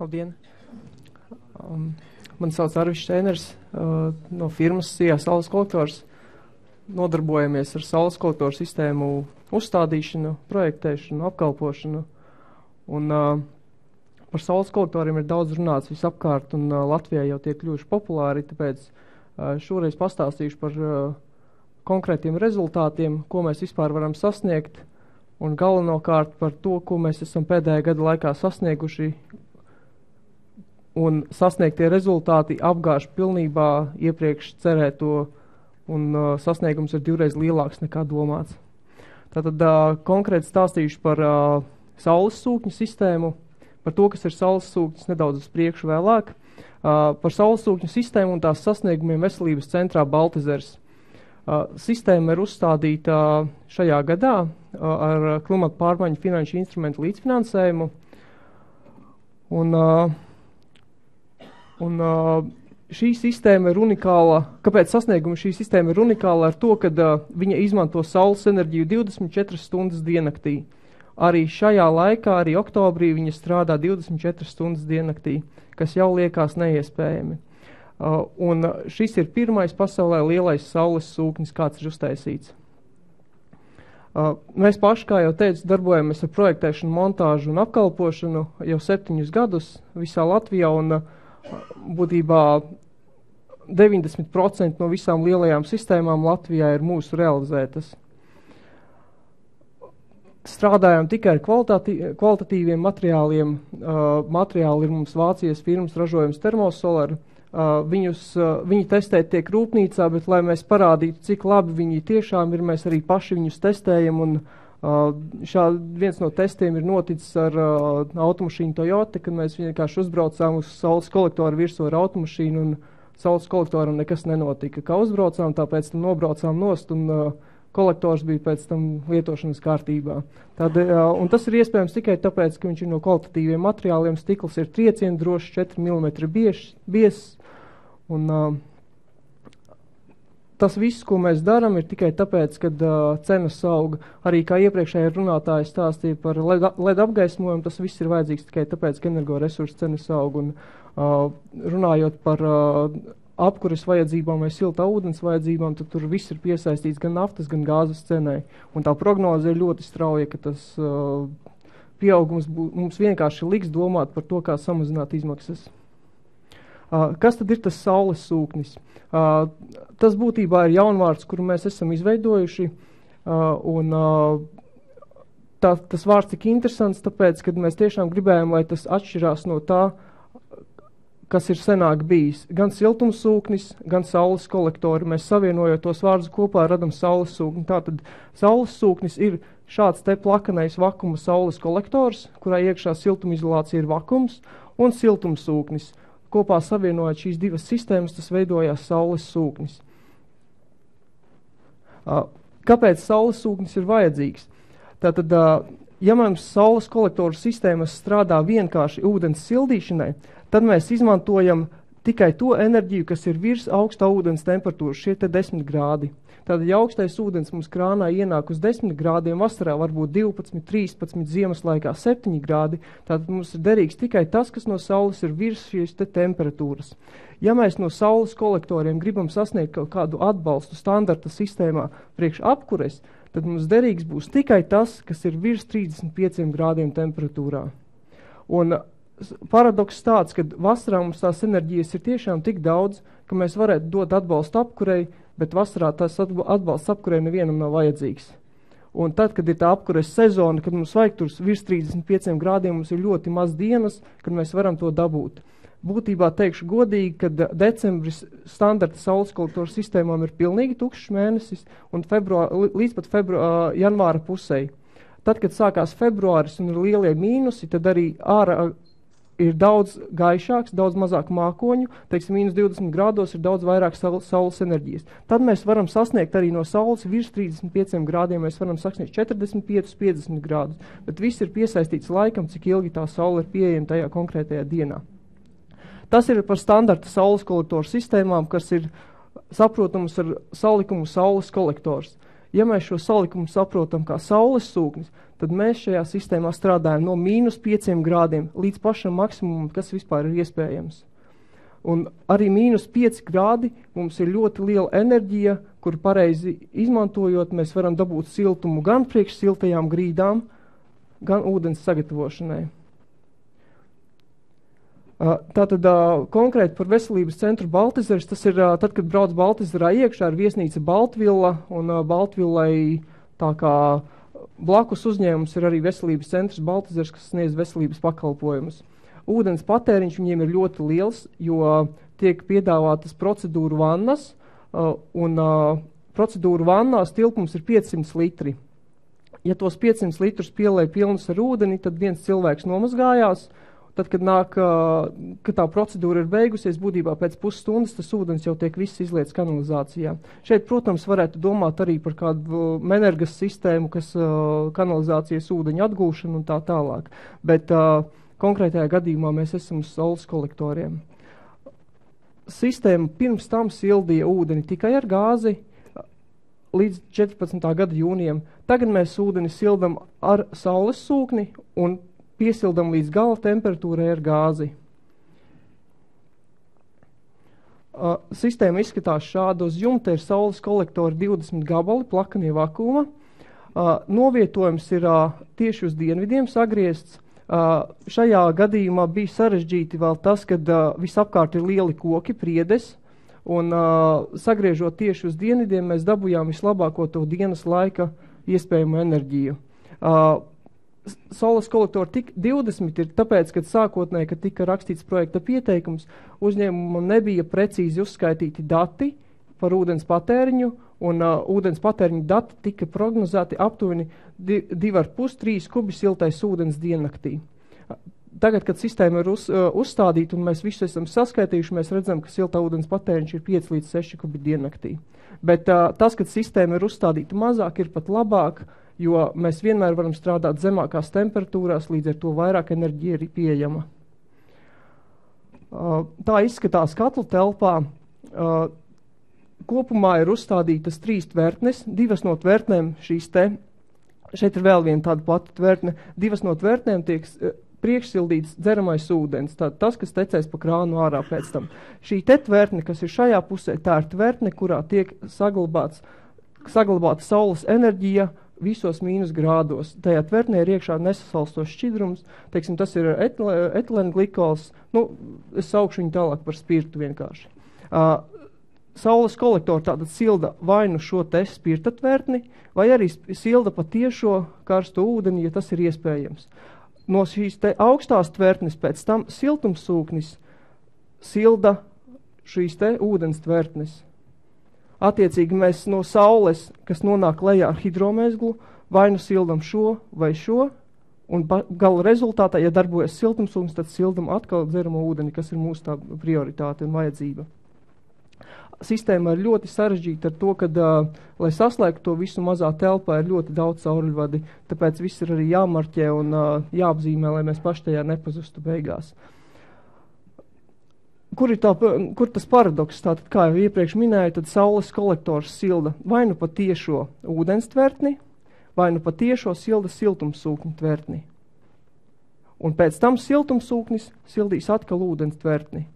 Labdien! Um, man sauc Arvis Steiners uh, no firmas Sijā Saules kolektors. Nodarbojamies ar saules kolektoru sistēmu uzstādīšanu, projektēšanu, apkalpošanu. Un, uh, par saules kolektoriem ir daudz runāts visapkārt, un uh, Latvijā jau tie kļuvuši populāri, tāpēc uh, šoreiz pastāstīšu par uh, konkrētiem rezultātiem, ko mēs vispār varam sasniegt, un galvenokārt par to, ko mēs esam pēdējā gada laikā sasnieguši, un sasniegtie rezultāti apgāž pilnībā iepriekš cerēto, un uh, sasniegums ir divreiz lielāks nekā domāts. Tātad uh, konkrēti stāstīšu par uh, saules sūkņu sistēmu, par to, kas ir saules sūkņus nedaudz uz priekšu vēlāk, uh, par saules sūkņu sistēmu un tās sasniegumiem veselības centrā Baltezers. Uh, sistēma ir uzstādīta šajā gadā uh, ar klimatu pārmaiņu finanšu instrumentu līdzfinansējumu. Un, uh, Un, uh, šī sistēma ir unikāla. Kāpēc sasnieguma šī sistēma ir unikāla? Ar to, ka uh, viņa izmanto saules enerģiju 24 stundas diennaktī. Arī šajā laikā, arī oktobrī, viņa strādā 24 stundas diennaktī, kas jau liekas neiespējami. Uh, un šis ir pirmais pasaulē lielais saules sūknis, kāds ir uztaisīts. Uh, mēs paši, kā jau teicu, darbojamies ar projektēšanu, montāžu un apkalpošanu jau septiņus gadus visā Latvijā. Un, uh, būtībā 90% no visām lielajām sistēmām Latvijā ir mūsu realizētas. Strādājam tikai ar kvalitatīviem materiāliem. Uh, materiāli ir mums Vācijas firmas ražojums termosolāru. Uh, viņus, uh, viņi testēt tiek rūpnīcā, bet, lai mēs parādītu, cik labi viņi tiešām ir, mēs arī paši viņus testējam un uh, Uh, šā, viens no testiem ir noticis ar uh, automašīnu Toyota, kad mēs vienkārši uzbraucām uz saules kolektoru virsū ar automašīnu un saules kolektoram nekas nenotika. Kā uzbraucām, tāpēc tam nobraucām nost un uh, kolektors bija pēc tam lietošanas kārtībā. Tad, uh, tas ir iespējams tikai tāpēc, ka viņš ir no kvalitatīviem materiāliem. Stikls ir trieciena drošs, 4 mm biezs. Un, uh, tas viss, ko mēs darām, ir tikai tāpēc, ka uh, cenas auga. Arī kā iepriekšējā runātāja stāstīja par LED, LED apgaismojumu, tas viss ir vajadzīgs tikai tāpēc, ka energoresursu cenas aug. Un, uh, runājot par uh, apkuras vajadzībām vai silta ūdens vajadzībām, tad tur viss ir piesaistīts gan naftas, gan gāzes cenai. Un tā prognoze ir ļoti strauja, ka tas uh, pieaugums bū, mums vienkārši liks domāt par to, kā samazināt izmaksas. Uh, kas tad ir tas saules sūknis? Uh, tas būtībā ir jaunvārds, kuru mēs esam izveidojuši. Uh, un, tā, tas vārds tik interesants, tāpēc, ka mēs tiešām gribējām, lai tas atšķirās no tā, kas ir senāk bijis. Gan siltumsūknis, gan saules kolektori. Mēs savienojot tos vārdus kopā radam saules sūkni. Tātad saules sūknis ir šāds te plakanais vakuma saules kolektors, kurā iekšā siltumizolācija ir vakums, un siltumsūknis kopā savienojot šīs divas sistēmas, tas veidojās saules sūknis. Kāpēc saules sūknis ir vajadzīgs? Tātad, ja mums saules kolektoru sistēmas strādā vienkārši ūdens sildīšanai, tad mēs izmantojam tikai to enerģiju, kas ir virs augstā ūdens temperatūras, šie 10 grādi. Tātad, ja augstais ūdens mums krānā ienāk uz 10 grādiem, vasarā varbūt 12, 13, ziemas laikā 7 grādi, tad mums ir derīgs tikai tas, kas no saules ir virs šīs te temperatūras. Ja mēs no saules kolektoriem gribam sasniegt kaut kādu atbalstu standarta sistēmā priekš apkures, tad mums derīgs būs tikai tas, kas ir virs 35 grādiem temperatūrā. Un paradoks tāds, ka vasarā mums tās enerģijas ir tiešām tik daudz, ka mēs varētu dot atbalstu apkurei, bet vasarā tas atbalsts apkurē nevienam nav vajadzīgs. Un tad, kad ir tā apkures sezona, kad mums vajag tur virs 35 grādiem, mums ir ļoti maz dienas, kad mēs varam to dabūt. Būtībā teikšu godīgi, ka decembris standarta saules kolektoru sistēmām ir pilnīgi tukšs mēnesis un februā, līdz pat februā, janvāra pusē. Tad, kad sākās februāris un ir lielie mīnusi, tad arī ārā ir daudz gaišāks, daudz mazāk mākoņu, teiksim, mīnus 20 grādos ir daudz vairāk saules enerģijas. Tad mēs varam sasniegt arī no saules virs 35 grādiem, mēs varam sasniegt 45, 50 grādus, bet viss ir piesaistīts laikam, cik ilgi tā saule ir pieejama tajā konkrētajā dienā. Tas ir par standarta saules kolektoru sistēmām, kas ir saprotams ar salikumu saules kolektors. Ja mēs šo salikumu saprotam kā saules sūknis, tad mēs šajā sistēmā strādājam no mīnus 5 grādiem līdz pašam maksimumam, kas vispār ir iespējams. Un arī mīnus 5 grādi mums ir ļoti liela enerģija, kur pareizi izmantojot, mēs varam dabūt siltumu gan priekš siltajām grīdām, gan ūdens sagatavošanai. Tātad konkrēti par veselības centru Baltizers, tas ir tad, kad brauc Baltizerā iekšā ir viesnīca Baltvilla, un Baltvillai tā kā blakus uzņēmums ir arī veselības centrs Baltizers, kas sniedz veselības pakalpojumus. Ūdens patēriņš viņiem ir ļoti liels, jo tiek piedāvātas procedūru vannas, un procedūru vannās tilpums ir 500 litri. Ja tos 500 litrus pielēja pilnus ar ūdeni, tad viens cilvēks nomazgājās, uh, Tad, kad, nāk, kad tā procedūra ir beigusies, būtībā pēc pusstundas tas ūdens jau tiek viss izlietas kanalizācijā. Šeit, protams, varētu domāt arī par kādu menergas sistēmu, kas kanalizācijas ūdeņu atgūšanu un tā tālāk. Bet konkrētajā gadījumā mēs esam uz saules kolektoriem. Sistēma pirms tam sildīja ūdeni tikai ar gāzi, līdz 14. gada jūnijam. Tagad mēs ūdeni sildam ar saules sūkni un piesildam līdz gala temperatūrai ar gāzi. Uh, sistēma izskatās šādi. Uz jumta ir saules kolektori 20 gabali plakanie vakuma. Uh, novietojums ir uh, tieši uz dienvidiem sagriezts. Šajā gadījumā bija sarežģīti vēl tas, ka visapkārt ir lieli koki, priedes, un sagriežot tieši uz dienvidiem, mēs dabūjām vislabāko to dienas laika iespējamo enerģiju. Uh, Saules kolektori tik 20 ir tāpēc, ka sākotnēji, kad tika rakstīts projekta pieteikums, uzņēmumam nebija precīzi uzskaitīti dati par ūdens patēriņu, un uh, ūdens patēriņa dati tika prognozēti aptuveni 2,5-3 kubi siltais ūdens diennaktī. Tagad, kad sistēma ir uz, uh, uzstādīta un mēs visu esam saskaitījuši, mēs redzam, ka siltā ūdens patēriņš ir 5 līdz 6 kubi diennaktī. Bet uh, tas, kad sistēma ir uzstādīta mazāk, ir pat labāk, uh, jo mēs vienmēr varam strādāt zemākās temperatūrās, līdz ar to vairāk enerģija ir pieejama. Uh, tā izskatās katla telpā. Uh, kopumā ir uzstādītas trīs tvertnes, divas no tvertnēm šīs te, šeit ir vēl viena tāda plata tvertne, divas no tvertnēm tiek uh, priekšsildīts dzeramais ūdens, tā, tas, kas tecēs pa krānu ārā pēc tam. Šī te tvertne, kas ir šajā pusē, tā ir tvertne, kurā tiek saglabāts, saglabāta saules enerģija, uh, visos mīnus grādos. Tajā tvertnē ir iekšā nesasalstošs šķidrums, teiksim, tas ir etilēna glikols, nu, es saukšu viņu tālāk par spirtu vienkārši. Uh, Saules kolektori tātad silda vai nu šo te spirta tvertni, vai arī silda pa tiešo karsto ūdeni, ja tas ir iespējams. No šīs te augstās tvertnes pēc tam siltumsūknis silda šīs te ūdens tvertnes. Attiecīgi mēs no saules, kas nonāk lejā ar hidromēzglu, vai nu sildam šo vai šo, un gala rezultātā, ja darbojas siltumsūknis, tad sildam atkal dzeramo ūdeni, kas ir mūsu tā prioritāte un vajadzība. Sistēma ir ļoti sarežģīta ar to, ka, uh, lai saslēgtu to visu mazā telpā, ir ļoti daudz cauruļvadi, tāpēc viss ir arī jāmarķē un uh, jāapzīmē, lai mēs paši tajā nepazustu beigās. Uh, Kur ir tā, kur tas paradoks? Tātad, kā jau iepriekš minēju, tad saules kolektors silda vai nu pa tiešo ūdens tvertni, vai nu pa tiešo silda siltumsūkņu tvertni. Un pēc tam siltumsūknis sildīs atkal ūdens tvertni.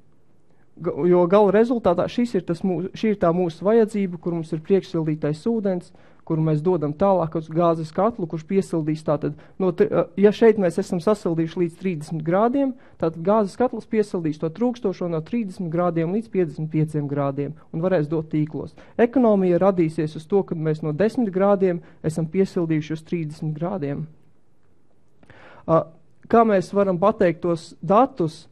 Jo gala rezultātā ir mūs, šī ir tā mūsu vajadzība, kur mums ir priekšsildītais ūdens, kuru mēs dodam tālāk uz gāzes katlu, kurš piesildīs tātad, no, ja šeit mēs esam sasildījuši līdz 30 grādiem, tad gāzes katls piesildīs to trūkstošo no 30 grādiem līdz 55 grādiem un varēs dot tīklos. Ekonomija radīsies uz to, ka mēs no 10 grādiem esam piesildījuši uz 30 grādiem. Kā mēs varam pateikt tos datus?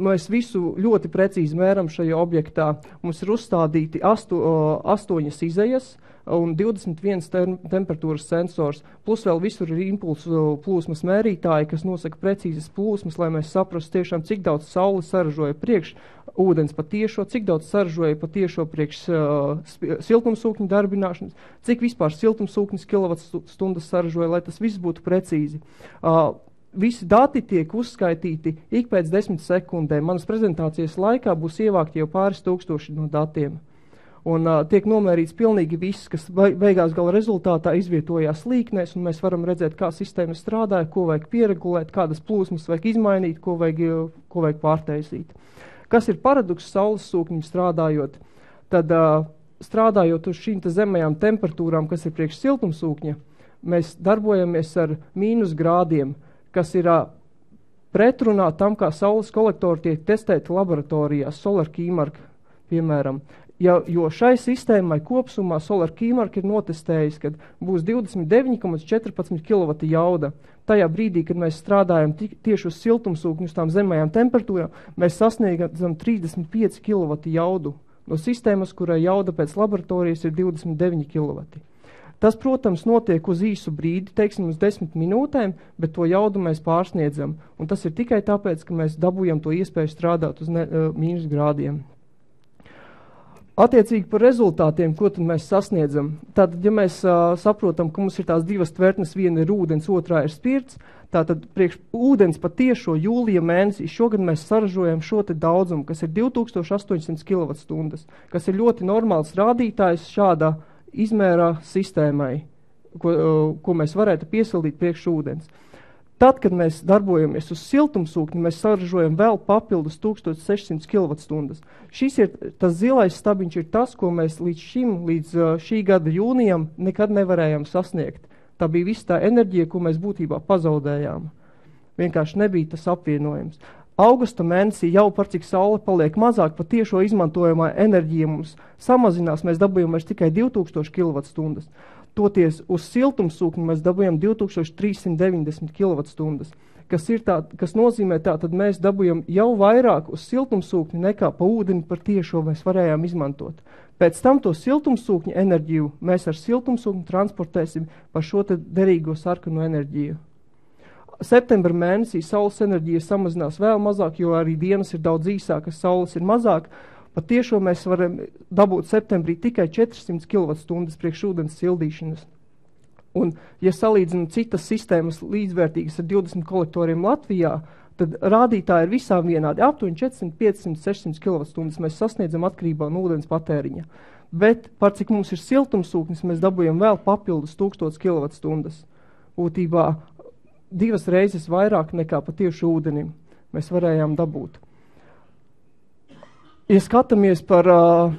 Mēs visu ļoti precīzi mēram šajā objektā. Mums ir uzstādīti astu, astoņas izējas, un 21 tem temperatūras sensors, plus vēl visur ir impulsu plūsmas mērītāji, kas nosaka precīzas plūsmas, lai mēs saprastu tiešām, cik daudz saule saražoja priekš ūdens patiešo, cik daudz saražoja patiešo priekš uh, siltumsūkņu darbināšanas, cik vispār siltumsūknis kilovatstundas saražoja, lai tas viss būtu precīzi. Uh, Visi dati tiek uzskaitīti ik pēc desmit sekundēm. Manas prezentācijas laikā būs ievākti jau pāris tūkstoši no datiem. Un uh, tiek nomērīts pilnīgi viss, kas beigās gala rezultātā izvietojās līknēs, un mēs varam redzēt, kā sistēma strādāja, ko vajag pieregulēt, kādas plūsmas vajag izmainīt, ko vajag, ko vajag pārtaisīt. Kas ir paradoks saules sūkņiem strādājot? Tad, uh, strādājot uz šīm zemajām temperatūrām, kas ir priekš siltumsūkņa, mēs darbojamies ar mīnus grādiem, kas ir uh, pretrunā tam, kā saules kolektori tiek testēti laboratorijās, Solar Keymark, piemēram. Ja, jo šai sistēmai kopumā Solar Keymark ir notestējis, ka būs 29,14 kW jauda. Tajā brīdī, kad mēs strādājam tieši uz siltumsūkņu, uz tām zemajām temperatūrām, mēs sasniegam 35 kW jaudu no sistēmas, kurai jauda pēc laboratorijas ir 29 kW. Tas, protams, notiek uz īsu brīdi, teiksim, uz desmit minūtēm, bet to jaudu mēs pārsniedzam. Un tas ir tikai tāpēc, ka mēs dabūjam to iespēju strādāt uz ne, uh, mīnus grādiem. Attiecīgi par rezultātiem, ko mēs sasniedzam. Tātad, ja mēs uh, saprotam, ka mums ir tās divas tvertnes, viena ir ūdens, otrā ir spirts, tātad priekš ūdens patiešo jūlija mēnesī šogad mēs saražojam šo te daudzumu, kas ir 2800 kWh, kas ir ļoti normāls rādītājs šādā izmērā sistēmai, ko, ko mēs varētu piesildīt priekš ūdens. Tad, kad mēs darbojamies uz siltumsūkņa, mēs saražojam vēl papildus 1600 kWh. Šis ir tas zilais stabiņš, ir tas, ko mēs līdz šim, līdz šī gada jūnijam, nekad nevarējām sasniegt. Tā bija visa tā enerģija, ko mēs būtībā pazaudējām. Vienkārši nebija tas apvienojums. Augusta mēnesī jau par cik saule paliek mazāk, pat tiešo izmantojamā enerģija mums samazinās, mēs dabūjam vairs tikai 2000 kWh. Toties uz siltumsūkni mēs dabūjam 2390 kWh, kas, tā, kas nozīmē tā, tad mēs dabūjam jau vairāk uz siltumsūkni nekā pa ūdeni par tiešo mēs varējām izmantot. Pēc tam to siltumsūkņa enerģiju mēs ar siltumsūkni transportēsim pa šo derīgo sarkano enerģiju. Septembra mēnesī saules enerģija samazinās vēl mazāk, jo arī dienas ir daudz īsākas, saules ir mazāk, Patiešām mēs varam dabūt septembrī tikai 400 kWh priekš ūdens sildīšanas. Un, ja salīdzinām citas sistēmas līdzvērtīgas ar 20 kolektoriem Latvijā, tad rādītāji ir visām vienādi. Aptuveni 400, 500, 600 kWh mēs sasniedzam atkarībā no ūdens patēriņa. Bet par cik mums ir siltumsūknis, mēs dabūjam vēl papildus 1000 kWh. Būtībā divas reizes vairāk nekā patieši ūdenim mēs varējām dabūt ja skatāmies par, uh,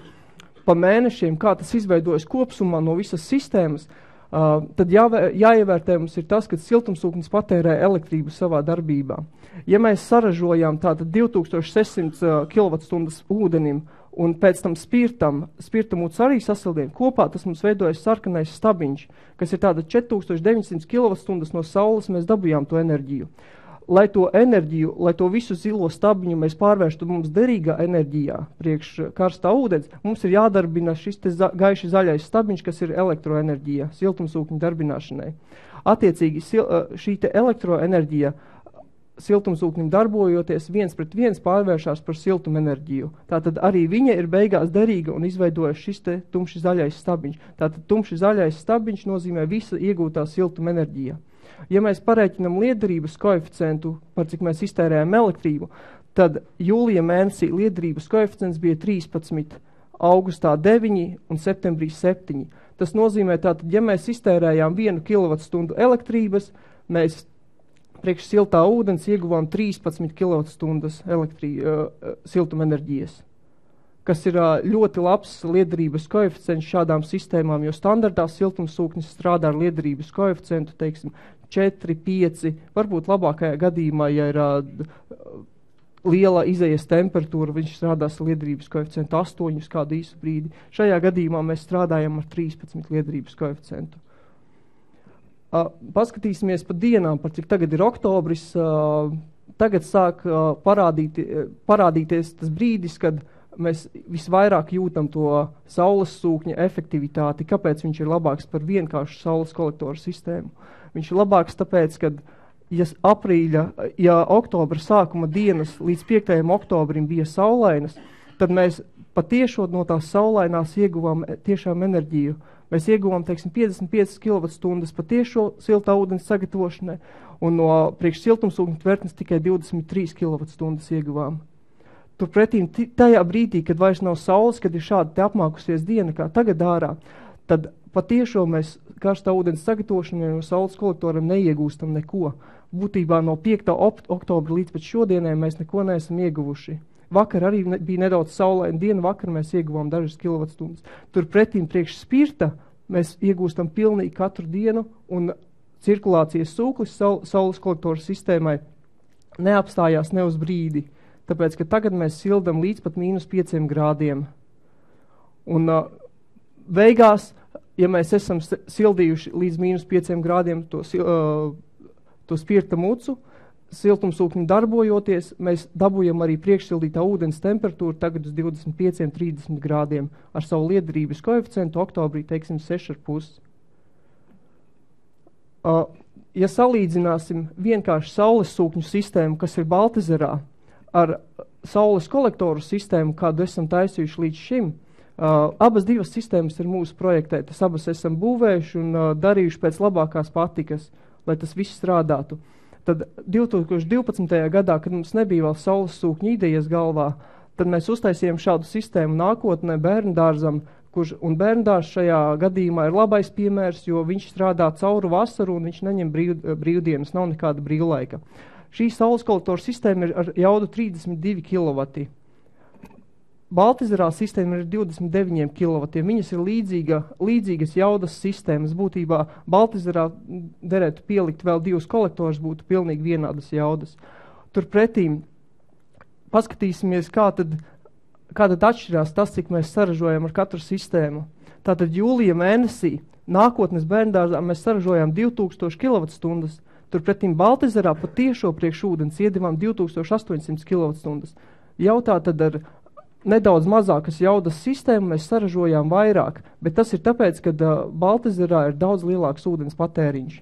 pa mēnešiem, kā tas izveidojas kopumā no visas sistēmas, uh, tad jāvē, jāievērtē mums ir tas, ka siltumsūknis patērē elektrību savā darbībā. Ja mēs saražojam tātad 2600 kWh ūdenim un pēc tam spirtam, spirtamūts arī sasildiem kopā, tas mums veidojas sarkanais stabiņš, kas ir tāda 4900 kWh no saules mēs dabujām to enerģiju. Uh, lai to enerģiju, lai to visu zilo stabiņu mēs pārvērstu mums derīgā enerģijā, priekš karstā ūdens, mums ir jādarbina šis za gaiši zaļais stabiņš, kas ir elektroenerģija, siltumsūkņu darbināšanai. Attiecīgi sil šī elektroenerģija siltumsūknim darbojoties viens pret viens pārvēršas par siltumenerģiju. Tātad arī viņa ir beigās derīga un izveidojas šis tumši zaļais stabiņš. Tātad tumši zaļais stabiņš nozīmē visa iegūtā siltumenerģija. Ja mēs pareiķinām liederības koeficientu, par cik mēs iztērējam elektrību, tad jūlija mēnesī liederības koeficients bija 13, augustā 9 un septembrī 7. Tas nozīmē, ka, ja mēs iztērējām 1 kWh elektrības, mēs priekš siltā ūdens ieguvām 13 kWh elektrī, uh, siltumenerģijas kas ir uh, ļoti labs liederības koeficients šādām sistēmām, jo standartās siltumsūknis strādā ar liederības koeficientu, teiksim, 4, 5, varbūt labākajā gadījumā, ja ir uh, liela izējas temperatūra, viņš strādās ar liederības koeficientu 8 kādu īsu brīdi. Šajā gadījumā mēs strādājam ar 13 liederības koeficientu. Paskatīsimies pa dienām, par cik tagad ir oktobris. Tagad sāk parādīt, parādīties tas brīdis, kad mēs visvairāk jūtam to saules sūkņa efektivitāti. Kāpēc viņš ir labāks par vienkāršu saules kolektoru sistēmu? Viņš ir labāks tāpēc, ka ja aprīļa, ja oktobra sākuma dienas līdz 5. oktobrim bija saulainas, tad mēs patiešām no tās saulainās ieguvām e, tiešām enerģiju. Mēs ieguvām teiksim, 55 kWh patiešo siltā ūdens sagatavošanai, un no priekšsiltumsūkņa tvertnes tikai 23 kWh ieguvām. Turpretī tajā brīdī, kad vairs nav saules, kad ir šāda apmākusies diena, kā tagad ārā, tad patiešām mēs karstā ūdens sagatavošanai no saules kolektoriem neiegūstam neko. Būtībā no 5. oktobra līdz šodienai mēs neko neesam ieguvuši. Vakar arī ne, bija nedaudz saulaina diena, vakar mēs ieguvām dažas kilovatstundas. Turpretī priekš spirta mēs iegūstam pilnīgi katru dienu, un cirkulācijas sūklis saules kolektoru sistēmai neapstājās ne uz brīdi. Tāpēc, ka tagad mēs sildam līdz pat mīnus 5 grādiem. Un uh, beigās ja mēs esam sildījuši līdz mīnus 5 grādiem to, uh, to spirta mucu, siltumsūkņi darbojoties, mēs dabūjam arī priekšsildītā ūdens temperatūru tagad uz 25-30 grādiem ar savu liederības koeficientu oktobrī, teiksim, 6,5. Uh, ja salīdzināsim vienkārši saules sūkņu sistēmu, kas ir Baltezerā, ar saules kolektoru sistēmu, kādu esam taisījuši līdz šim, uh, Uh, abas divas sistēmas ir mūsu projektētas, abas esam būvējuši un uh, darījuši pēc labākās patikas, lai tas viss strādātu. Tad 2012. gadā, kad mums nebija vēl saules sūkņa idejas galvā, tad mēs uztaisījām šādu sistēmu nākotnē bērnu dārzam, kurš, un bērnu dārzs šajā gadījumā ir labais piemērs, jo viņš strādā cauru vasaru un viņš neņem brīv, brīvdienas, nav nekāda brīvlaika. Šī saules kolektora sistēma ir ar jaudu 32 kW. Baltizerā sistēma ir 29 kW. Viņas ir līdzīga, līdzīgas jaudas sistēmas. Būtībā Baltizerā derētu pielikt vēl divus kolektorus, būtu pilnīgi vienādas jaudas. Turpretī paskatīsimies, kā tad, kā tad atšķirās tas, cik mēs saražojam ar katru sistēmu. Tātad jūlija mēnesī nākotnes bērndārzā mēs saražojām 2000 kWh. Turpretī Baltizerā pa tiešo priekšūdens iedavām 2800 kWh. Jautā tad ar nedaudz mazākas jaudas sistēmu mēs saražojām vairāk, bet tas ir tāpēc, ka uh, Baltezerā ir daudz lielāks ūdens patēriņš.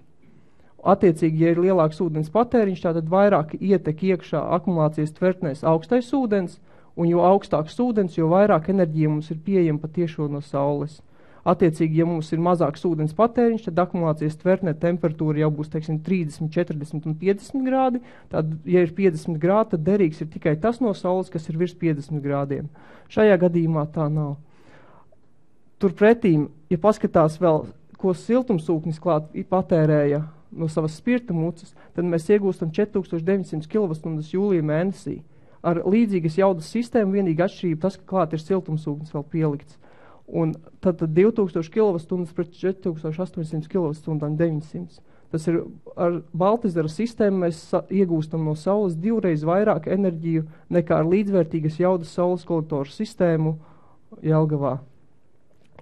Attiecīgi, ja ir lielāks ūdens patēriņš, tad vairāk ietek iekšā akumulācijas tvertnēs augstais ūdens, un jo augstāks ūdens, jo vairāk enerģija mums ir pieejama patiešo no saules. Attiecīgi, ja mums ir mazāks ūdens patēriņš, tad akumulācijas tvertnē temperatūra jau būs teiksim, 30, 40 un 50 grādi. Tad, ja ir 50 grādi, tad derīgs ir tikai tas no saules, kas ir virs 50 grādiem. Šajā gadījumā tā nav. Turpretī, ja paskatās vēl, ko siltumsūknis klāt patērēja no savas spirta mucas, tad mēs iegūstam 4900 kWh jūlijā mēnesī. Ar līdzīgas jaudas sistēmu vienīgā atšķirība tas, ka klāt ir siltumsūknis vēl pielikts. Un tad, tad 2000 kWh pret 4800 kWh 900. Tas ir ar Baltizera sistēmu mēs iegūstam no Saules divreiz vairāk enerģiju nekā ar līdzvērtīgas jaudas Saules kolektoru sistēmu Jelgavā.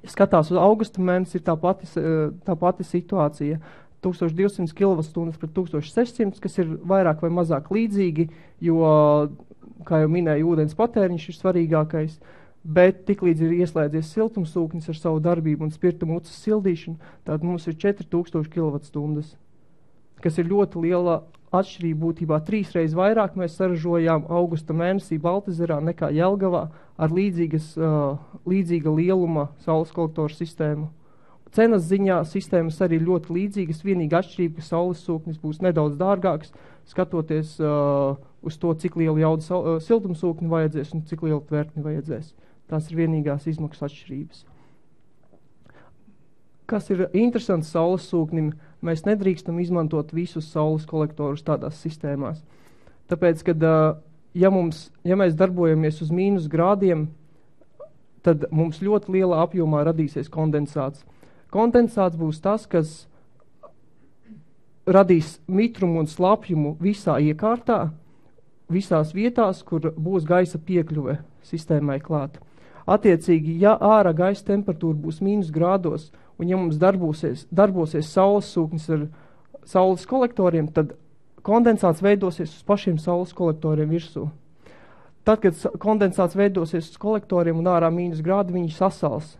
Skatās uz augusta mēnesi, ir tā pati, tā pati situācija. 1200 kWh pret 1600, kas ir vairāk vai mazāk līdzīgi, jo, kā jau minēju, ūdens patēriņš ir svarīgākais. Uh, Bet tiklīdz ir ieslēdzies siltumsūknis ar savu darbību un spirta mucas sildīšanu, tad mums ir 4000 kWh, kas ir ļoti liela atšķirība. Būtībā trīs reizes vairāk mēs saražojām augusta mēnesī Baltizerā nekā Jelgavā ar līdzīgas, uh, līdzīga lieluma saules kolektoru sistēmu. Cenas ziņā sistēmas arī ļoti līdzīgas. Vienīgā atšķirība, ka saules sūknis būs nedaudz dārgāks, skatoties uh, uz to, cik lielu jaudu uh, siltumsūkni vajadzēs un cik lielu tvertni vajadzēs. Tās ir vienīgās izmaksas atšķirības. Kas ir interesants saules sūknim, mēs nedrīkstam izmantot visus saules kolektorus tādās sistēmās. Tāpēc, kad ja, mums, ja mēs darbojamies uz mīnus grādiem, tad mums ļoti lielā apjomā radīsies kondensāts. Kondensāts būs tas, kas radīs mitrumu un slapjumu visā iekārtā, visās vietās, kur būs gaisa piekļuve sistēmai klāta. Attiecīgi, ja ārā gaisa temperatūra būs mīnus grādos, un ja mums darbosies, darbosies saules sūknis ar saules kolektoriem, tad kondensāts veidosies uz pašiem saules kolektoriem virsū. Tad, kad kondensāts veidosies uz kolektoriem un ārā mīnus grādi, viņi sasals.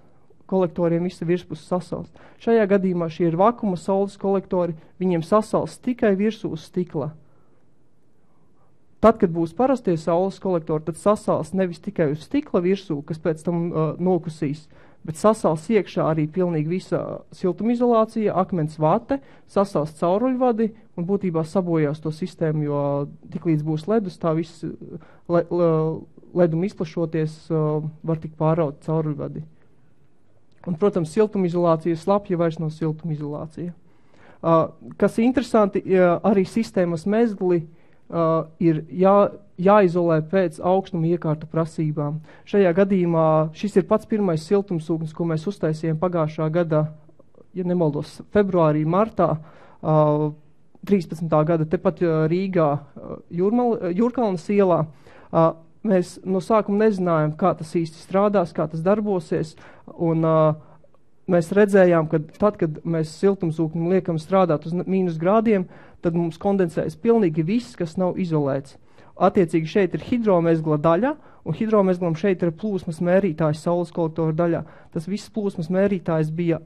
Kolektoriem visa virspuse sasals. Šajā gadījumā šie ir vakuma saules kolektori, viņiem sasals tikai virsū uz stikla. Tad, kad būs parastie saules kolektori, tad sasāls nevis tikai uz stikla virsū, kas pēc tam uh, nokusīs, bet sasāls iekšā arī pilnīgi visa siltumizolācija, akmens vate, sasāls cauruļvadi un būtībā sabojās to sistēmu, jo tiklīdz būs ledus, tā viss le, le, ledum izplašoties, uh, var tikt pāraut caurvadi. Un, protams, siltumizolācija slapja vairs nav siltumizolācija. Uh, kas interesanti, uh, arī sistēmas mezgli uh, ir jā, jāizolē pēc augstuma iekārtu prasībām. Šajā gadījumā šis ir pats pirmais siltumsūknis, ko mēs uztaisījām pagājušā gada, ja nemaldos, februārī, martā. Uh, 13. gada tepat uh, Rīgā, uh, Jūrmal, Jūrkalnas ielā. Uh, mēs no sākuma nezinājām, kā tas īsti strādās, kā tas darbosies. Un, uh, mēs redzējām, ka tad, kad mēs siltumsūknim liekam strādāt uz mīnus grādiem, tad mums kondensējas pilnīgi viss, kas nav izolēts. Attiecīgi šeit ir hidromezgla daļa, un hidromezglam šeit ir plūsmas mērītājs saules kolektora daļā. Tas viss plūsmas mērītājs bija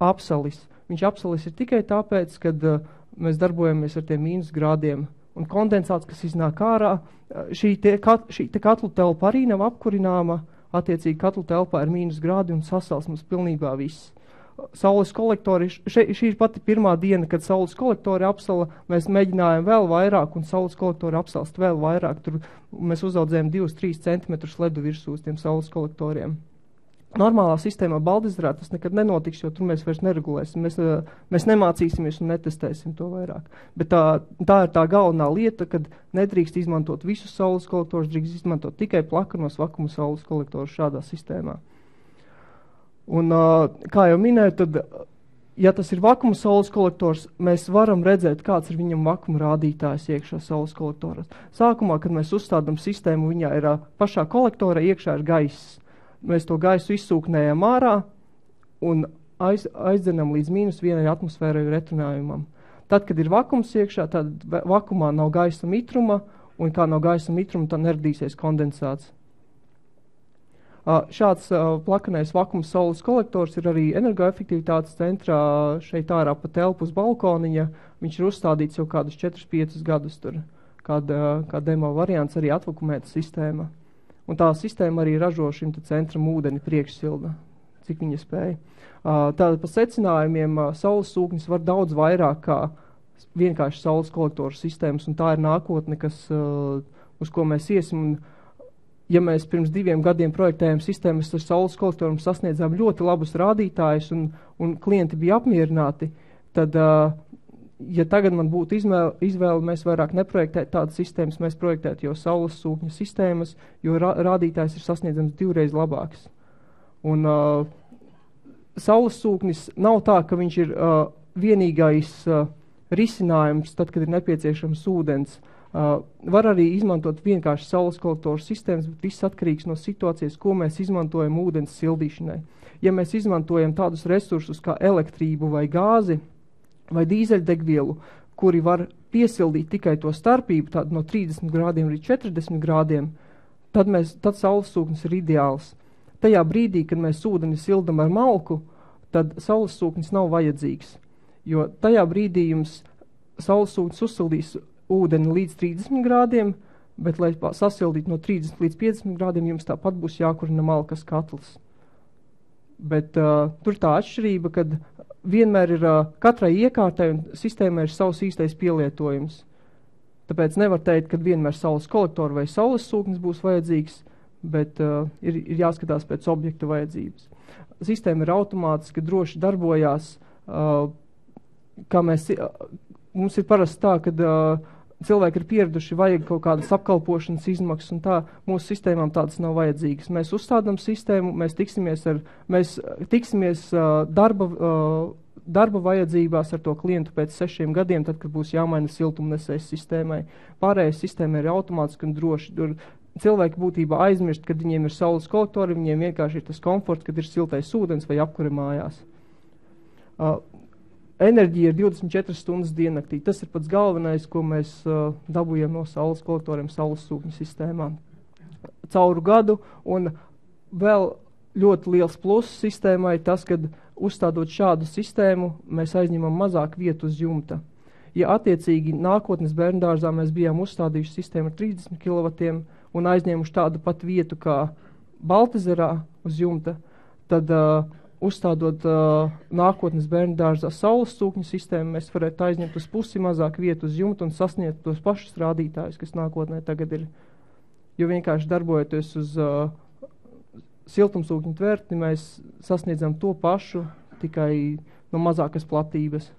apsalis. Viņš apsalis ir tikai tāpēc, ka uh, mēs darbojamies ar tiem mīnus grādiem. Un kondensāts, kas iznāk ārā, uh, šī, te, kat, šī te katlu telpa arī nav apkurināma, attiecīgi katlu telpā ir mīnus grādi un sasals mums pilnībā viss. Saules kolektori, še, šī ir pati pirmā diena, kad saules kolektori apsala, mēs mēģinājām vēl vairāk un saules kolektori apsalst vēl vairāk. Tur mēs uzaudzējām 2-3 cm ledu virsū uz tiem saules kolektoriem. Normālā sistēmā Baldizrā tas nekad nenotiks, jo tur mēs vairs neregulēsim. Mēs, eh, mēs nemācīsimies un netestēsim to vairāk. Bet tā, tā ir tā galvenā lieta, kad nedrīkst izmantot visus saules kolektorus, drīkst izmantot tikai plakanos vakuma saules kolektorus šādā sistēmā. Un, kā jau minēju, tad, ja tas ir vakuma saules kolektors, mēs varam redzēt, kāds ir viņam vakuma rādītājs iekšā saules kolektoros. Sākumā, kad mēs uzstādām sistēmu, viņā ir pašā kolektorā iekšā ir gaiss mēs to gaisu izsūknējam ārā un aiz, aizdzenam līdz mīnus vienai atmosfērai returnējumam. Tad, kad ir vakums iekšā, tad vakumā nav gaisa mitruma, un kā nav gaisa mitruma, tad neradīsies kondensāts. Šāds plakanais vakums saules kolektors ir arī energoefektivitātes centrā šeit ārā pa telpu uz balkoniņa. Viņš ir uzstādīts jau kādus 4-5 gadus tur, kāda, kā demo variants arī atvakumēta sistēma. Un tā sistēma arī ražo šim centram ūdeni priekšsilda, cik viņa spēja. Tātad pa secinājumiem saules sūknis var daudz vairāk kā vienkārši saules kolektoru sistēmas, un tā ir nākotne, kas, uz ko mēs iesim. Un, ja mēs pirms diviem gadiem projektējām sistēmas ar saules kolektoru un sasniedzām ļoti labus rādītājus, un, un klienti bija apmierināti, tad ja tagad man būtu izmēle, izvēle, mēs vairāk neprojektētu tādas sistēmas, mēs projektētu jau saules sūkņa sistēmas, jo rādītājs ir sasniedzams divreiz labāks. Un uh, saules sūknis nav tā, ka viņš ir uh, vienīgais uh, risinājums tad, kad ir nepieciešams ūdens. Uh, var arī izmantot vienkārši saules kolektoru sistēmas, bet viss atkarīgs no situācijas, ko mēs izmantojam ūdens sildīšanai. Ja mēs izmantojam tādus resursus kā elektrību vai gāzi, vai dīzeļdegvielu, kuri var piesildīt tikai to starpību, tādu no 30 grādiem līdz 40 grādiem, tad, mēs, tad saules sūknis ir ideāls. Tajā brīdī, kad mēs ūdeni sildam ar malku, tad saules sūknis nav vajadzīgs, jo tajā brīdī jums saules sūknis uzsildīs ūdeni līdz 30 grādiem, bet, lai sasildītu no 30 līdz 50 grādiem, jums tāpat būs jākurina malkas katls. Bet uh, tur tā atšķirība, kad vienmēr ir uh, katrai iekārtai un sistēmai ir savs īstais pielietojums. Tāpēc nevar teikt, ka vienmēr saules kolektora vai saules sūknis būs vajadzīgs, bet uh, ir, ir jāskatās pēc objekta vajadzības. Sistēma ir automātiski, droši darbojās. Uh, kā mēs, uh, mums ir parasti tā, ka uh, cilvēki ir pieraduši, vajag kaut kādas apkalpošanas izmaksas, un tā mūsu sistēmām tādas nav vajadzīgas. Mēs uzstādām sistēmu, mēs tiksimies, ar, mēs tiksimies uh, darba, uh, darba vajadzībās ar to klientu pēc sešiem gadiem, tad, kad būs jāmaina siltumnesējas sistēmai. Pārējais sistēma ir automātiski un droši. Tur cilvēki būtībā aizmirst, kad viņiem ir saules kolektori, viņiem vienkārši ir tas komforts, kad ir siltais ūdens vai apkuri mājās. Uh, enerģija ir 24 stundas diennaktī. Tas ir pats galvenais, ko mēs uh, dabūjam no saules kolektoriem, saules sūkņu sistēmā cauru gadu. Un vēl ļoti liels pluss sistēmai tas, ka uzstādot šādu sistēmu, mēs aizņemam mazāk vietu uz jumta. Ja attiecīgi nākotnes bērngārzā mēs bijām uzstādījuši sistēmu ar 30 kW un aizņēmuši tādu pat vietu kā Baltazarā uz jumta, tad uh, uzstādot uh, nākotnes bērnu dārzā saules sūkņu sistēmu, mēs varētu aizņemt uz pusi mazāk vietu uz jumta un sasniegt tos pašus rādītājus, kas nākotnē tagad ir. jo vienkārši darbojoties uz uh, siltumsūkņu tvertni, mēs sasniedzam to pašu tikai no mazākas platības.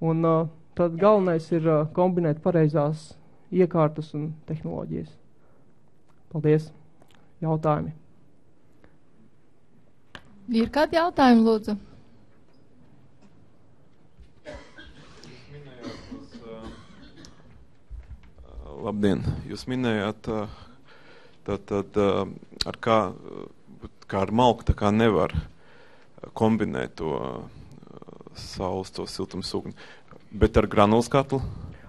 Un uh, tad galvenais ir uh, kombinēt pareizās iekārtas un tehnoloģijas. Paldies! Jautājumi! Ir kādi jautājumi, lūdzu? Labdien! Jūs minējāt, tad, tad ar kā, kā ar malku tā kā nevar kombinēt to saules, to siltumsūkni, bet ar granulas katlu?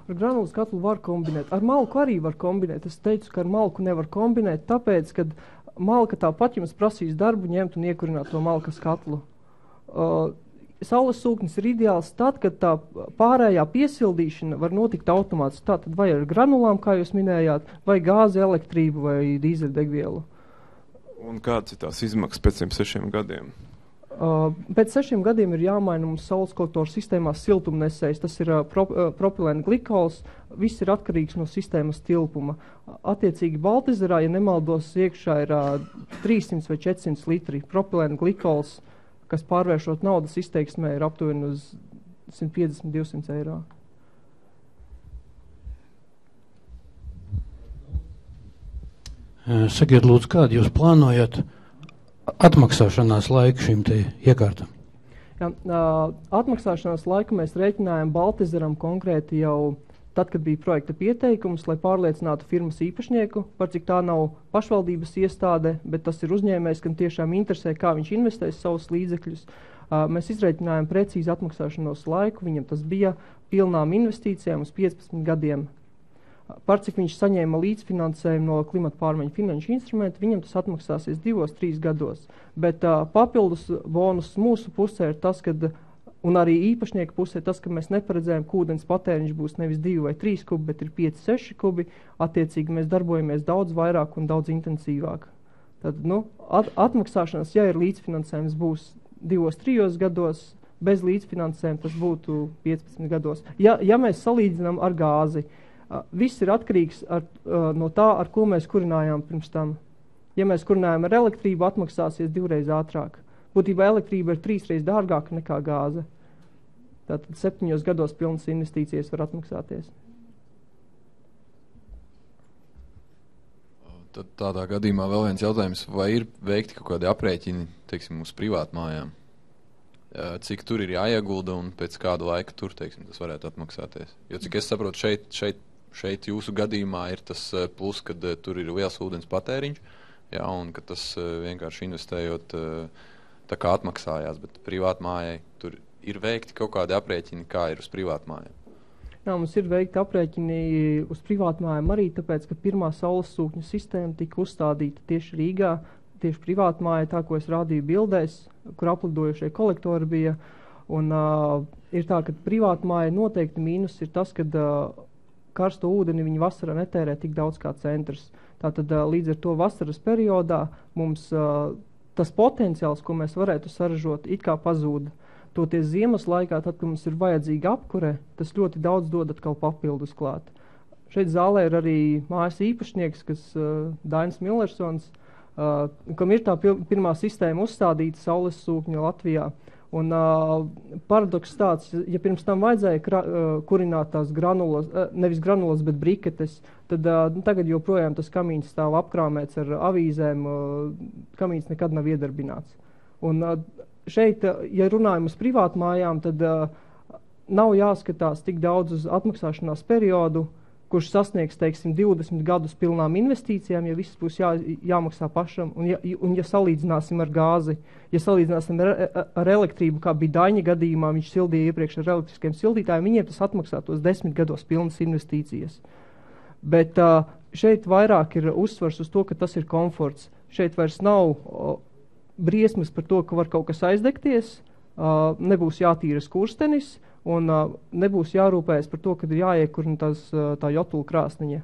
Ar granulas katlu var kombinēt. Ar malku arī var kombinēt. Es teicu, ka ar malku nevar kombinēt, tāpēc, ka malka tāpat jums prasīs darbu ņemt un iekurināt to malkas katlu. Uh, Saules sūknis ir ideāls tad, kad tā pārējā piesildīšana var notikt automātiski. Tātad vai ar granulām, kā jūs minējāt, vai gāzi, elektrību vai dīzeļdegvielu. Un kādas ir tās izmaksas pēc šiem sešiem gadiem? Uh, pēc sešiem gadiem ir jāmaina mums saules kolektoru sistēmā siltumnesējs. Tas ir uh, pro, uh, propilēna glikols. Viss ir atkarīgs no sistēmas tilpuma. Attiecīgi Baltizerā, ja nemaldos, iekšā ir uh, 300 vai 400 litri propilēna glikols. Uh, kas pārvēršot naudas izteiksmē ir aptuveni uz 150-200 eiro. Sakiet, lūdzu, kādu jūs plānojat atmaksāšanās laiku šīm iekārtām? Jā, atmaksāšanās laiku mēs rēķinājām Baltizaram konkrēti jau tad, kad bija projekta pieteikums, lai pārliecinātu firmas īpašnieku par cik tā nav pašvaldības iestāde, bet tas ir uzņēmējs, kam tiešām interesē, kā viņš investēs savus līdzekļus. Mēs izreikinājām precīzi atmaksāšanos laiku, viņam tas bija pilnām investīcijām uz 15 gadiem. Par cik viņš saņēma līdzfinansējumu no klimata pārmaiņu finanšu instrumenta, viņam tas atmaksāsies divos, trīs gados. Bet uh, papildus bonus mūsu pusē ir tas, ka Un arī īpašnieka pusē tas, ka mēs neparedzējām, ka ūdens patēriņš būs nevis 2 vai 3 kubi, bet ir 5, 6 kubi. Attiecīgi mēs darbojamies daudz vairāk un daudz intensīvāk. Tad nu, at atmaksāšanās, ja ir līdzfinansējums, būs 2, 3 gados, bez līdzfinansējuma tas būtu 15 gados. Ja, ja mēs salīdzinām ar gāzi, uh, viss ir atkarīgs ar, no tā, ar ko mēs kurinājām pirms tam. Ja mēs kurinājām ar elektrību, atmaksāsies divreiz ātrāk. Būtībā elektrība ir trīsreiz dārgāka nekā gāze. Tātad septiņos gados pilnas investīcijas var atmaksāties. Tad tādā gadījumā vēl viens jautājums, vai ir veikti kaut kādi aprēķini, teiksim, uz privātmājām? Cik tur ir jāiegulda un pēc kāda laika tur, teiksim, tas varētu atmaksāties? Jo, cik es saprotu, šeit, šeit, šeit jūsu gadījumā ir tas plus, kad tur ir liels ūdens patēriņš, jā, un ka tas vienkārši investējot tā kā atmaksājās, bet privātmājai tur ir veikti kaut kādi aprēķini, kā ir uz privātmājām. Jā, mums ir veikti aprēķini uz privātmājām arī tāpēc, ka pirmā saules sūkņu sistēma tika uzstādīta tieši Rīgā, tieši privātmājā, tā, ko es rādīju bildēs, kur aplidojušie kolektori bija. Un, uh, ir tā, ka privātmāja noteikti mīnus ir tas, ka uh, karsto ūdeni viņi vasarā netērē tik daudz kā centrs. Tātad uh, līdz ar to vasaras periodā mums uh, tas potenciāls, ko mēs varētu saražot, it kā pazūd. Toties ziemas laikā, tad, kad mums ir vajadzīga apkure, tas ļoti daudz dod atkal papildus klāt. Šeit zālē ir arī mājas īpašnieks, kas uh, Dainis Millersons, uh, kam ir tā pirmā sistēma uzstādīta saules sūkņa Latvijā. Un uh, paradoks tāds, ja pirms tam vajadzēja kra, uh, kurināt tās granulas, uh, nevis granulas, bet briketes, tad uh, tagad joprojām tas kamīns stāv apkrāmēts ar avīzēm, uh, kamīns nekad nav iedarbināts. Un uh, šeit, uh, ja runājam uz privātu mājām, tad uh, nav jāskatās tik daudz uz atmaksāšanās periodu, kurš sasniegs teiksim, 20 gadus pilnām investīcijām, ja viss būs jā, jāmaksā pašam. Un ja, un, ja salīdzināsim ar gāzi, ja salīdzināsim ar, ar elektrību, kā bija Daņa gadījumā, viņš sildīja iepriekš ar elektriskiem sildītājiem, viņiem tas atmaksātos 10 gados pilnas investīcijas. Bet uh, šeit vairāk ir uzsvars uz to, ka tas ir komforts. Šeit vairs nav uh, briesmas par to, ka var kaut kas aizdegties, uh, nebūs jātīra skurstenis, uh, un uh, nebūs jārūpējas par to, kad ir jāiekurina tās, uh, tā jotula krāsniņa.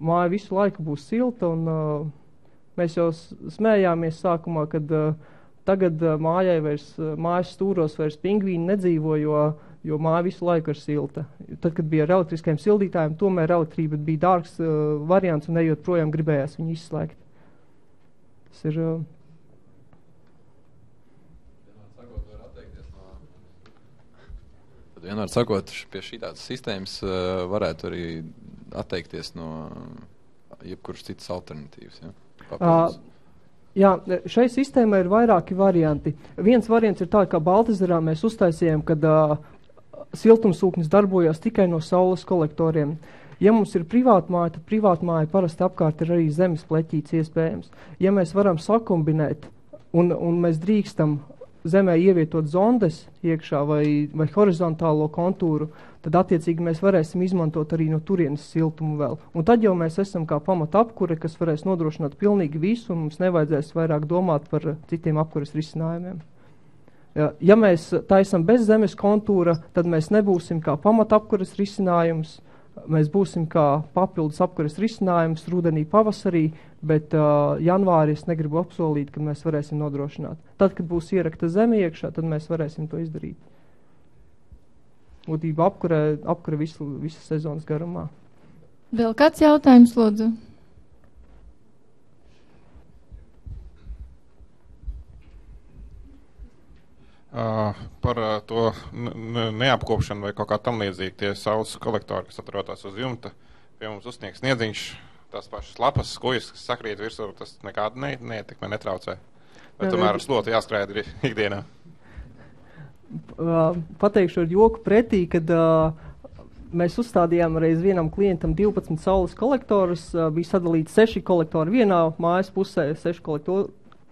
Māja visu laiku būs silta, un uh, mēs jau smējāmies sākumā, kad uh, tagad uh, mājai vairs, uh, mājas stūros vairs pingvīni nedzīvo, jo jo māja visu laiku ir silta. Tad, kad bija ar elektriskiem sildītājiem, tomēr elektrība bija dārgs uh, variants un ejot projām gribējās viņu izslēgt. Tas ir. Uh, Tad vienmēr sakot, pie šīs sistēmas uh, varētu arī atteikties no jebkuras citas alternatīvas. Ja? Papildus. Jā, šai sistēmai ir vairāki varianti. Viens variants ir tāds, ka Baltazarā mēs uztaisījām, kad uh, siltumsūknis darbojas tikai no saules kolektoriem. Ja mums ir privātmāja, tad privātmāja parasti apkārt ir arī zemes pleķīts iespējams. Ja mēs varam sakumbinēt un, un mēs drīkstam zemē ievietot zondes iekšā vai, vai horizontālo kontūru, tad attiecīgi mēs varēsim izmantot arī no turienes siltumu vēl. Un tad jau mēs esam kā pamata apkure, kas varēs nodrošināt pilnīgi visu, un mums nevajadzēs vairāk domāt par citiem apkures risinājumiem. Ja, ja mēs taisam bez zemes kontūra, tad mēs nebūsim kā pamata apkures risinājums, mēs būsim kā papildus apkures risinājums rudenī, pavasarī, bet uh, janvārī es negribu apsolīt, ka mēs varēsim nodrošināt. Tad, kad būs ierakta zeme iekšā, tad mēs varēsim to izdarīt. Būtībā apkure, apkure visu, visu sezonas garumā. Vēl kāds jautājums, lūdzu? Par to neapkopšanu vai kaut kā tam līdzīgi. Tie saules kolektori, kas atrodas uz jumta, pie mums uzsniegs sniedziņš, tās pašas lapas, skojas, kas sakrīt virsū, tas nekādu ne, neietekmē, netraucē. Bet tomēr uz slotu jāskrēja ir ikdienā. Pateikšu ar joku pretī, kad uh, mēs uzstādījām reiz vienam klientam 12 saules kolektorus. Uh, bija sadalīti 6 kolektori vienā mājas pusē, 6 kolekto,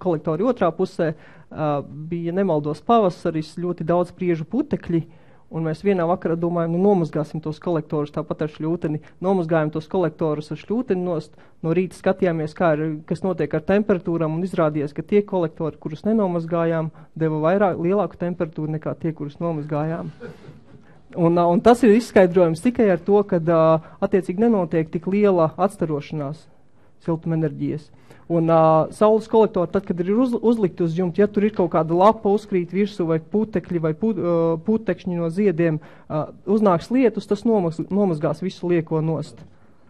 kolektori otrā pusē. Uh, bija nemaldos pavasaris, ļoti daudz priežu putekļi. Un mēs vienā vakarā domājām, nu, nomazgāsim tos kolektorus tāpat ar šļūteni. Nomazgājām tos kolektorus ar šļūteni nost. No rīta skatījāmies, kā ir, kas notiek ar temperatūrām, un izrādījās, ka tie kolektori, kurus nenomazgājām, deva vairāk, lielāku temperatūru nekā tie, kurus nomazgājām. Un, un tas ir izskaidrojums tikai ar to, ka attiecīgi nenotiek tik liela atstarošanās siltumenerģijas. Un uh, saules kolektori, tad, kad ir uz, uzlikti uz jumta, ja tur ir kaut kāda lapa uzkrīt virsū vai putekļi vai pu, uh, putekšņi no ziediem, uh, uznāks lietus, tas nomaz, nomazgās visu lieko nost.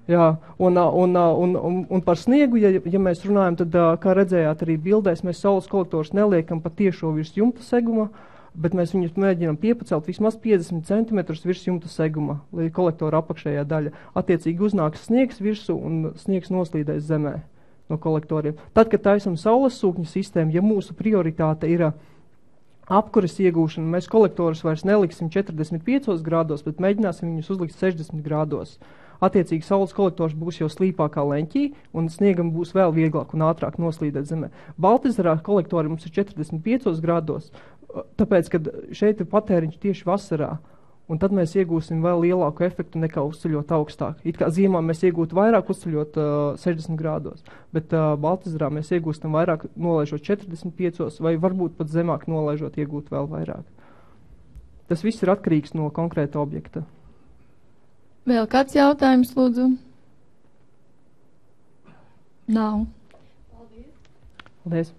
Jā, un, un, un, un, un par sniegu, ja, ja mēs runājam, tad, kā redzējāt arī bildēs, mēs saules kolektorus neliekam pa tiešo virs jumta seguma, bet mēs viņus mēģinām piepacelt vismaz 50 cm virs jumta seguma, lai kolektora apakšējā daļa attiecīgi uznāks sniegs virsū un sniegs noslīdēs zemē no kolektoriem. Tad, kad taisam saules sūkņu sistēmu, ja mūsu prioritāte ir apkuras iegūšana, mēs kolektorus vairs neliksim 45 grādos, bet mēģināsim viņus uzlikt 60 grādos. Attiecīgi, saules kolektors būs jau slīpākā leņķī, un sniegam būs vēl vieglāk un ātrāk noslīdēt zemē. Baltizarā kolektori mums ir 45 grādos, tāpēc, ka šeit ir patēriņš tieši vasarā. Un tad mēs iegūsim vēl lielāku efektu nekā uzceļot augstāk. It kā ziemā mēs iegūtu vairāk uzceļot uh, 60 grādos, bet uh, Baltizarā mēs iegūstam vairāk nolaižot 45 vai varbūt pat zemāk nolaižot iegūt vēl vairāk. Tas viss ir atkarīgs no konkrēta objekta. Vēl kāds jautājums, lūdzu? Nav. Paldies!